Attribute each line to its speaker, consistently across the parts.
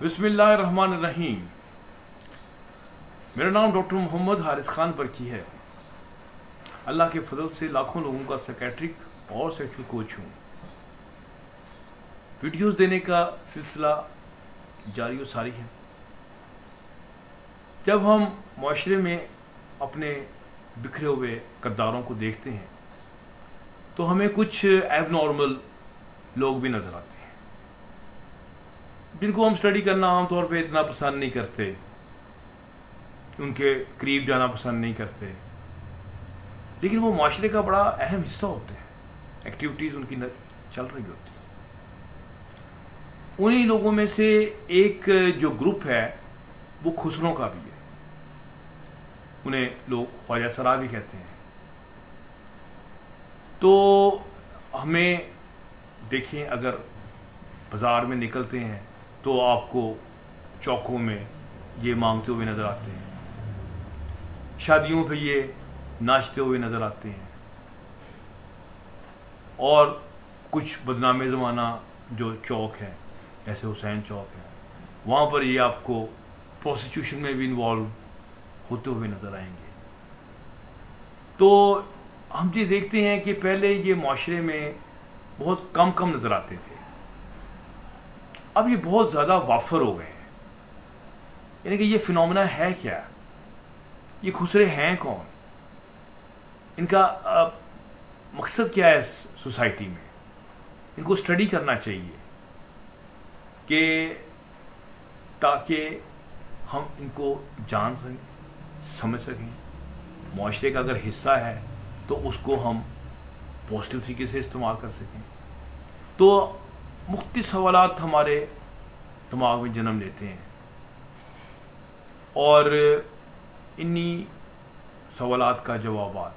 Speaker 1: बिस्मिल्लाहिर्रहमानिर्रहीम। मेरा नाम डॉक्टर मोहम्मद हारिस खान बरकी है। अल्लाह के फजल से लाखों लोगों का सेकेट्रिक और सेक्शुअल कोच हूँ। वीडियोस देने का सिलसिला जारी और सारी है। जब हम माशरे में अपने बिखरे हुए किरदारों को देखते हैं तो हमें कुछ एबनॉर्मल लोग भी नज़र आते हैं। जिनको हम स्टडी करना आमतौर पे इतना पसंद नहीं करते। उनके करीब जाना पसंद नहीं करते। लेकिन वो माशरे का बड़ा अहम हिस्सा होते हैं। एक्टिविटीज़ उनकी चल रही होती उन्हीं लोगों में से एक जो ग्रुप है, वो खुसरों का भी है। उन्हें लोग ख्वाजा सरा भी कहते हैं। तो हमें देखें, अगर बाज़ार में निकलते हैं तो आपको चौकों में ये मांगते हुए नज़र आते हैं। शादियों पे ये नाचते हुए नज़र आते हैं। और कुछ बदनाम ज़माना जो चौक है, ऐसे हुसैन चौक है, वहाँ पर ये आपको प्रोसिक्यूशन में भी इन्वॉल्व होते हुए नज़र आएँगे। तो हम ये देखते हैं कि पहले ये माशरे में बहुत कम कम नज़र आते थे। अब ये बहुत ज़्यादा वाफर हो गए हैं। यानी कि ये फिनोमेना है क्या? ये खुसरे हैं कौन? इनका आ, मकसद क्या है सोसाइटी में? इनको स्टडी करना चाहिए कि ताकि हम इनको जान सकें समझ सकें। माशरे का अगर हिस्सा है तो उसको हम पॉजिटिव तरीके से इस्तेमाल कर सकें। तो मुख्त सवाल हमारे दिमाग में जन्म लेते हैं। और इन्हीं सवाल का जवाब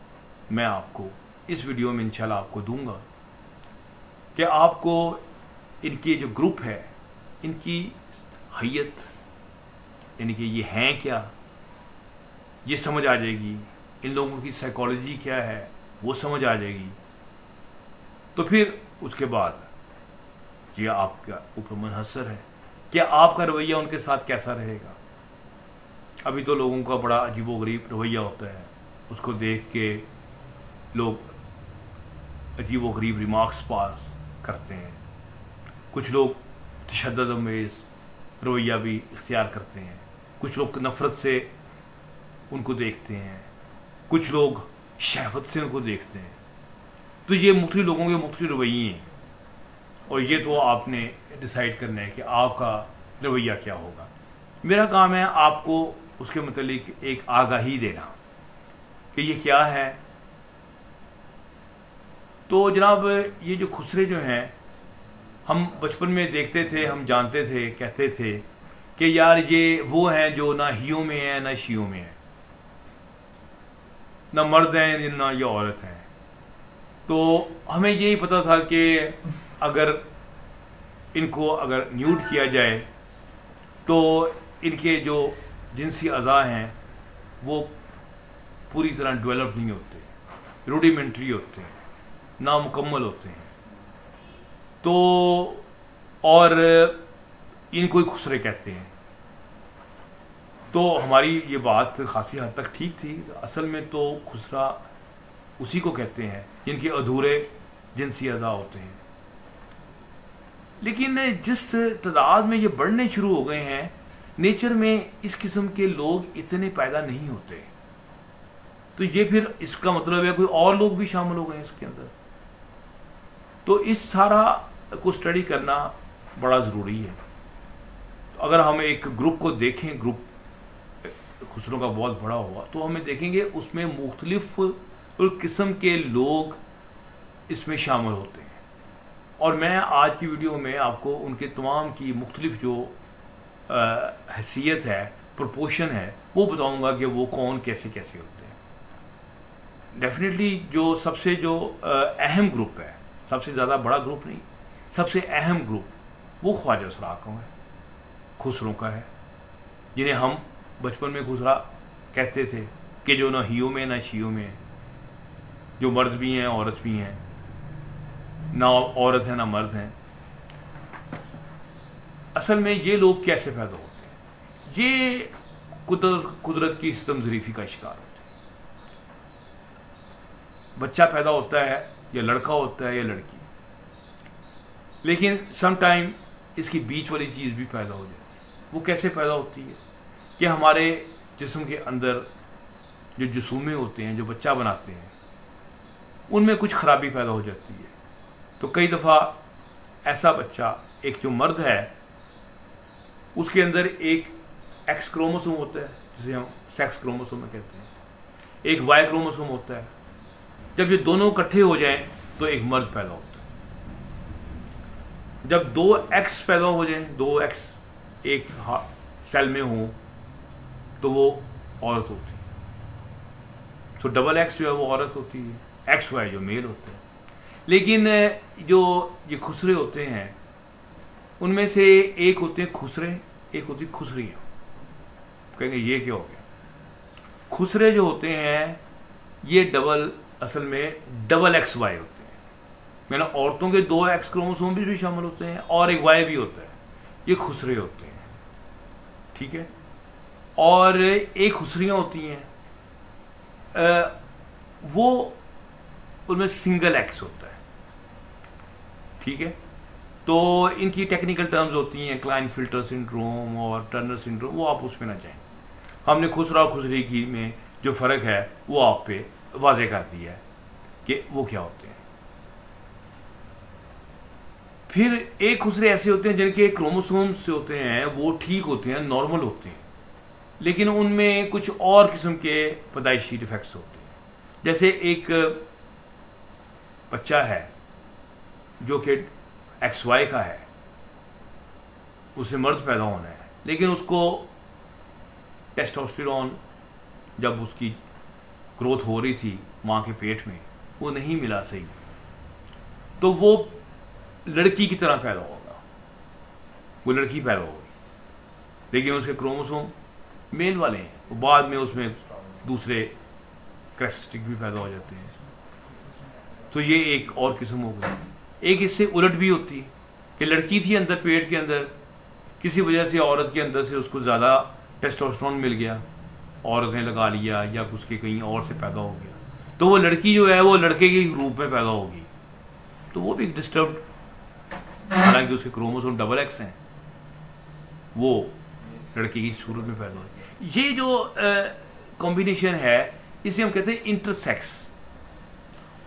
Speaker 1: मैं आपको इस वीडियो में इंशाल्लाह आपको दूँगा कि आपको इनके जो ग्रुप है, इनकी हैत यानी कि ये हैं क्या, ये समझ आ जाएगी। इन लोगों की साइकोलॉजी क्या है, वो समझ आ जाएगी। तो फिर उसके बाद ये आपका ऊपर मुनहसर है। क्या आपका रवैया उनके साथ कैसा रहेगा? अभी तो लोगों का बड़ा अजीब गरीब रवैया होता है। उसको देख के लोग अजीब व गरीब रिमार्क्स पास करते हैं। कुछ लोग तशद अमेज़ रवैया भी इख्तियार करते हैं। कुछ लोग नफ़रत से उनको देखते हैं। कुछ लोग शहवत से उनको देखते हैं। तो ये मुख्तु लोगों के मुख्तु रवैये हैं। और ये तो आपने डिसाइड करना है कि आपका रवैया क्या होगा। मेरा काम है आपको उसके मतलब एक आगाही देना कि ये क्या है। तो जनाब, ये जो खुसरे जो हैं, हम बचपन में देखते थे, हम जानते थे, कहते थे कि यार ये वो हैं जो ना हियों में हैं, ना शियों में हैं। ना मर्द हैं, ना ये औरत हैं। तो हमें यही पता था कि अगर इनको अगर न्यूट किया जाए तो इनके जो जिनसी अज़ा हैं, वो पूरी तरह डेवलप नहीं होते रूडिमेंट्री होते हैं, नामुकम्मल होते हैं। तो और इनको ही खुसरे कहते हैं। तो हमारी ये बात खासी हद तक ठीक थी। असल में तो खुसरा उसी को कहते हैं, जिनके अधूरे जिनसी अदा होते हैं। लेकिन जिस तादाद में ये बढ़ने शुरू हो गए हैं, नेचर में इस किस्म के लोग इतने पैदा नहीं होते। तो ये फिर इसका मतलब है, कोई और लोग भी शामिल हो गए इसके अंदर। तो इस सारा को स्टडी करना बड़ा ज़रूरी है। तो अगर हम एक ग्रुप को देखें ग्रुप खुसरों का बहुत बड़ा हुआ तो हमें देखेंगे उसमें मुख्तलिफ़ किस्म के लोग इसमें शामिल होते हैं। और मैं आज की वीडियो में आपको उनके तमाम की मुख्तलिफ़ जो हैसियत है, प्रपोशन है, वो बताऊँगा कि वो कौन, कैसे कैसे होते हैं। डेफिनेटली जो सबसे जो अहम ग्रुप है, सबसे ज़्यादा बड़ा ग्रुप नहीं, सबसे अहम ग्रुप वो ख्वाजा सरा का है, खुसरों का है, जिन्हें हम बचपन में खुसरा कहते थे कि जो ना हियो में, ना शियों में जो मर्द भी हैं, औरत भी हैं। ना औरत है, ना मर्द हैं। असल में ये लोग कैसे पैदा होते हैं? ये कुदरत कुदरत की सितम जरीफी का शिकार होते हैं। बच्चा पैदा होता है, या लड़का होता है, या लड़की। लेकिन सम टाइम इसकी बीच वाली चीज़ भी पैदा हो जाती है। वो कैसे पैदा होती है? कि हमारे जिसम के अंदर जो जसूमे होते हैं, जो बच्चा बनाते हैं उनमें कुछ खराबी पैदा हो जाती है। तो कई दफ़ा ऐसा बच्चा, एक जो मर्द है, उसके अंदर एक एक्स क्रोमोसोम होता है, जिसे हम सेक्स क्रोमोसोम में कहते हैं। एक वाई क्रोमोसोम होता है। जब ये दोनों इकट्ठे हो जाएँ तो एक मर्द पैदा होता है। जब दो एक्स पैदा हो जाएँ, दो एक्स एक सेल में हो तो वो औरत होती है। सो डबल एक्स जो है, वो औरत होती है। एक्स वाई जो मेल होते हैं। लेकिन जो ये खुसरे होते हैं उनमें से एक होते हैं खुसरे एक होती खुसरियाँ। कहेंगे ये क्या हो गया? खुसरे जो होते हैं ये डबल असल में डबल एक्स वाई होते हैं। मैंने औरतों के दो एक्स क्रोमोसोम भी, भी शामिल होते हैं और एक वाई भी होता है। ये खुसरे होते हैं। ठीक है? और एक खुसरियाँ होती हैं। वो उनमें सिंगल एक्स होता है। ठीक है? तो इनकी टेक्निकल टर्म्स होती हैं क्लाइन फ़िल्टर सिंड्रोम और टर्नर सिंड्रोम वो आप उसमें ना जाएँ। हमने खुसरा खुसरी की में जो फ़र्क है, वो आप पे वाजे कर दिया है कि वो क्या होते हैं। फिर एक खुसरे ऐसे होते हैं जिनके क्रोमोसोम से होते हैं, वो ठीक होते हैं नॉर्मल होते हैं। लेकिन उनमें कुछ और किस्म के पैदाइशी डिफेक्ट्स होते हैं। जैसे एक बच्चा है, जो कि एक्स वाई का है, उसे मर्द पैदा होना है। लेकिन उसको टेस्टोस्टेरोन जब उसकी ग्रोथ हो रही थी माँ के पेट में, वो नहीं मिला सही। तो वो लड़की की तरह पैदा होगा। वो लड़की पैदा होगी। लेकिन उसके क्रोमोसोम मेल वाले हैं। बाद में उसमें दूसरे करेक्टरिस्टिक भी पैदा हो जाते हैं। तो ये एक और किस्म हो गई। एक इससे उलट भी होती है कि लड़की थी अंदर, पेट के अंदर, किसी वजह से औरत के अंदर से उसको ज़्यादा टेस्टोस्टेरोन मिल गया, औरत ने लगा लिया या उसके कहीं और से पैदा हो गया। तो वो लड़की जो है, वो लड़के के रूप में पैदा होगी। तो वो भी एक डिस्टर्ब हालाँकि उसके क्रोमोसोम डबल एक्स हैं। वो लड़के की सूरत में पैदा हो ये जो कॉम्बिनेशन है, इसे हम कहते हैं इंटरसेक्स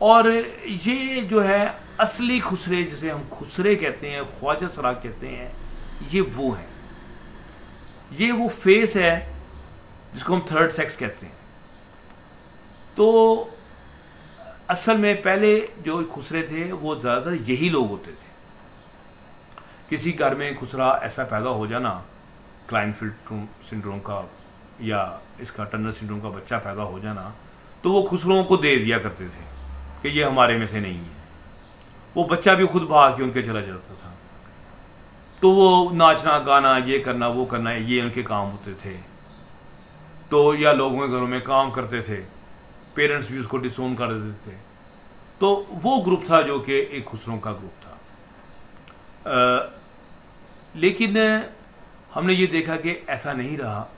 Speaker 1: और ये जो है असली खुसरे, जिसे हम खुसरे कहते हैं, ख्वाजा सराग कहते हैं, ये वो है। ये वो फेस है, जिसको हम थर्ड सेक्स कहते हैं। तो असल में पहले जो खुसरे थे, वो ज़्यादातर यही लोग होते थे। किसी घर में खुसरा ऐसा पैदा हो जाना क्लाइनफिल्ड सिंड्रोम का या इसका टनर सिंड्रोम का बच्चा पैदा हो जाना तो वो खुसरों को दे दिया करते थे। कि ये हमारे में से नहीं है। वो बच्चा भी खुद भाग के उनके चला जाता था। तो वो नाचना गाना ये करना वो करना ये उनके काम होते थे। तो या लोगों के घरों में काम करते थे। पेरेंट्स भी उसको डिसोन कर देते थे। तो वो ग्रुप था जो कि एक खुसरों का ग्रुप था। आ, लेकिन हमने ये देखा कि ऐसा नहीं रहा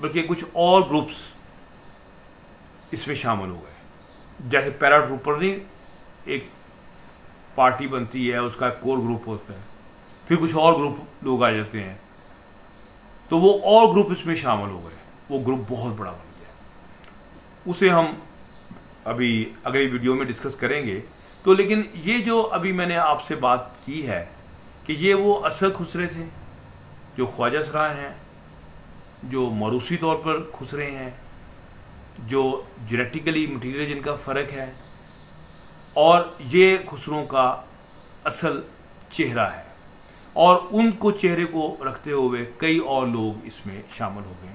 Speaker 1: बल्कि कुछ और ग्रुप्स इसमें शामिल हो गए। जैसे पैराट्रूपर नहीं एक पार्टी बनती है, उसका कोर ग्रुप होता है, फिर कुछ और ग्रुप लोग आ जाते हैं तो वो और ग्रुप इसमें शामिल हो गए। वो ग्रुप बहुत बड़ा बन गया। उसे हम अभी अगली वीडियो में डिस्कस करेंगे। तो लेकिन ये जो अभी मैंने आपसे बात की है कि ये वो असल खुसरे थे, जो ख्वाजा सरा हैं, जो मरूसी तौर पर खुसरे हैं जो जेनेटिकली मटीरियल जिनका फ़र्क है, और ये खुसरों का असल चेहरा है। और उनको चेहरे को रखते हुए कई और लोग इसमें शामिल हो गए।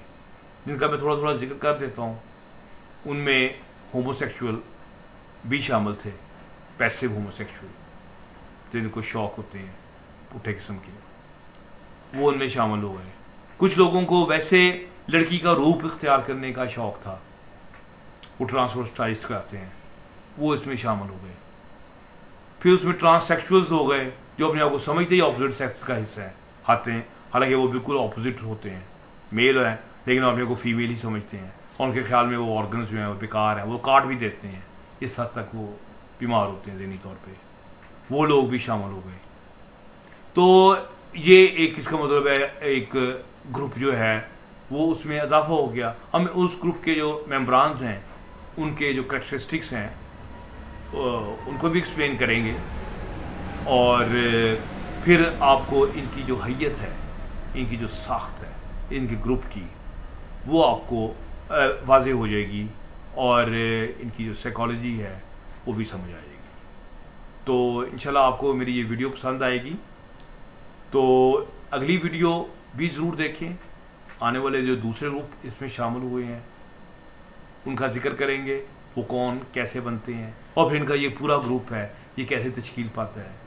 Speaker 1: जिनका मैं थोड़ा थोड़ा ज़िक्र कर देता हूँ। उनमें होमोसेक्सुअल भी शामिल थे पैसिव होमोसेक्सुअल जिनको शौक होते हैं पुठे किस्म के। वो उनमें शामिल हो गए। कुछ लोगों को वैसे लड़की का रूप इख्तियार करने का शौक था। वो ट्रांसफोस्टाइज कराते हैं। वो इसमें शामिल हो गए। फिर उसमें ट्रांससेक्सुअल्स हो गए, जो अपने आप को समझते ही ऑपोजिट सेक्स का हिस्सा है आते हैं। हालाँकि वो बिल्कुल अपोजिट होते हैं। मेल हैं, लेकिन अपने को फीमेल ही समझते हैं। और उनके ख्याल में वो ऑर्गन्स जो हैं, वो बेकार हैं, वो काट भी देते हैं। इस हद तक वो बीमार होते हैं जहनी तौर पर वो लोग भी शामिल हो गए। तो ये एक इसका मतलब है, एक ग्रुप जो है, वो उसमें इजाफा हो गया। हम उस ग्रुप के जो मेम्बरान्स हैं उनके जो करेक्टरिस्टिक्स हैं उनको भी एक्सप्लेन करेंगे। और, फिर आपको इनकी जो हैत है, इनकी जो साख्त है, इनके ग्रुप की, वो आपको वाज हो जाएगी और, इनकी जो साइकोलॉजी है, वो भी समझ आ जाएगी। तो इंशाल्लाह आपको मेरी ये वीडियो पसंद आएगी। तो अगली वीडियो भी ज़रूर देखें। आने वाले जो दूसरे ग्रुप इसमें शामिल हुए हैं उनका ज़िक्र करेंगे, वो कौन, कैसे बनते हैं। और फिर इनका ये पूरा ग्रुप है, ये कैसे तश्कील पाता है।